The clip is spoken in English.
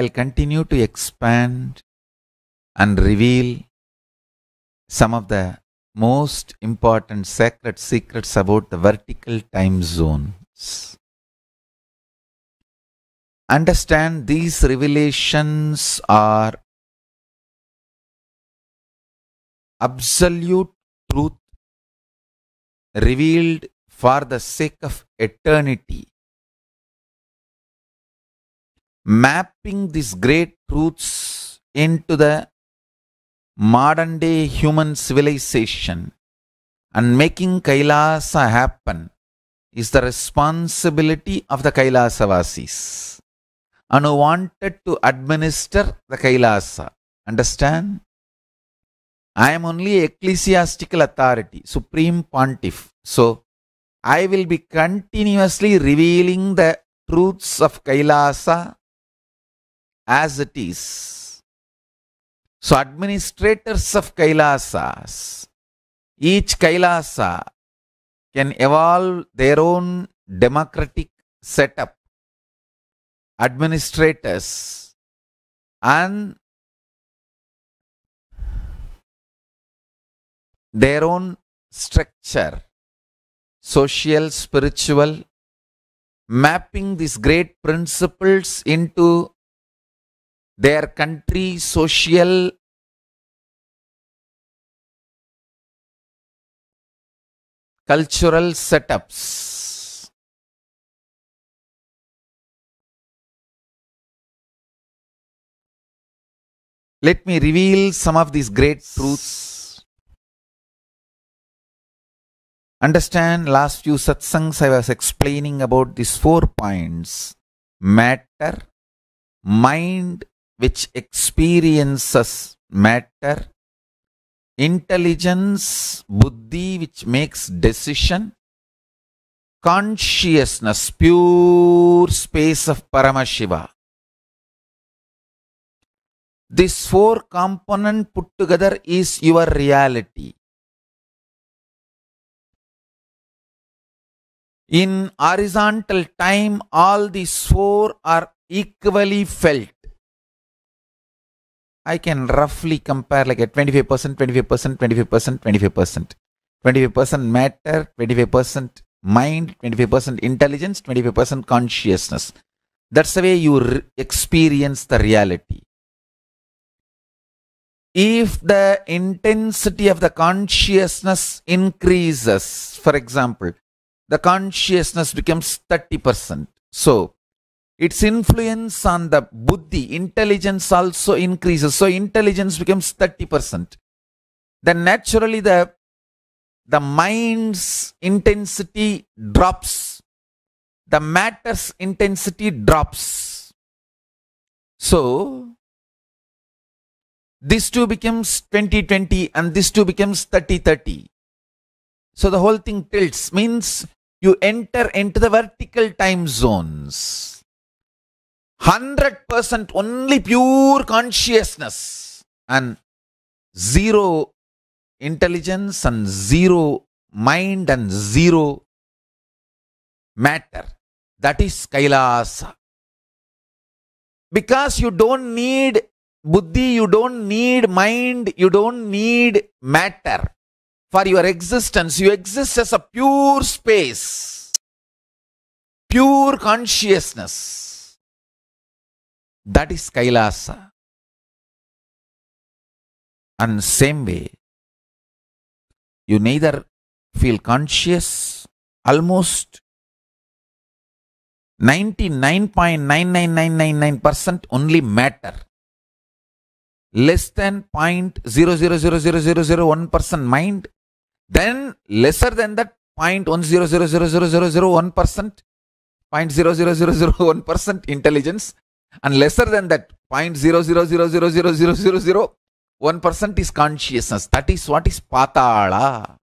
I'll continue to expand and reveal some of the most important sacred secrets about the vertical time zones. Understand these revelations are absolute truth revealed for the sake of eternity. Mapping these great truths into the modern day human civilization and making Kailasa happen is the responsibility of the Kailasavasis and who wanted to administer the Kailasa. Understand? I am only ecclesiastical authority, supreme pontiff. So I will be continuously revealing the truths of Kailasa as it is. So administrators of Kailasas, each Kailasa can evolve their own democratic setup, administrators, and their own structure, social, spiritual, mapping these great principles into their country, social, cultural setups. Let me reveal some of these great truths. Understand, last few satsangs I was explaining about these four points matter, mind which experiences matter, intelligence, buddhi which makes decision, consciousness, pure space of Paramashiva. This four component put together is your reality. In horizontal time, all these four are equally felt. I can roughly compare like a 25%, 25%, 25%, 25%. 25% matter, 25% mind, 25% intelligence, 25% consciousness. That's the way you experience the reality. If the intensity of the consciousness increases, for example, the consciousness becomes 30%. So, its influence on the buddhi, intelligence also increases. So, intelligence becomes 30%. Then naturally the, the mind's intensity drops. The matter's intensity drops. So, this two becomes 20-20 and this two becomes 30-30. So the whole thing tilts means you enter into the vertical time zones. 100% only pure consciousness and zero intelligence and zero mind and zero matter. That is Kailasa. Because you don't need buddhi, you don't need mind, you don't need matter for your existence. You exist as a pure space, pure consciousness. That is Kailasa. And same way, you neither feel conscious, almost 99.99999% only matter less than 0.0000001% mind, then lesser than that 0.100000001%, 0.00001% intelligence, and lesser than that 0.0000001% is consciousness. That is what is patala.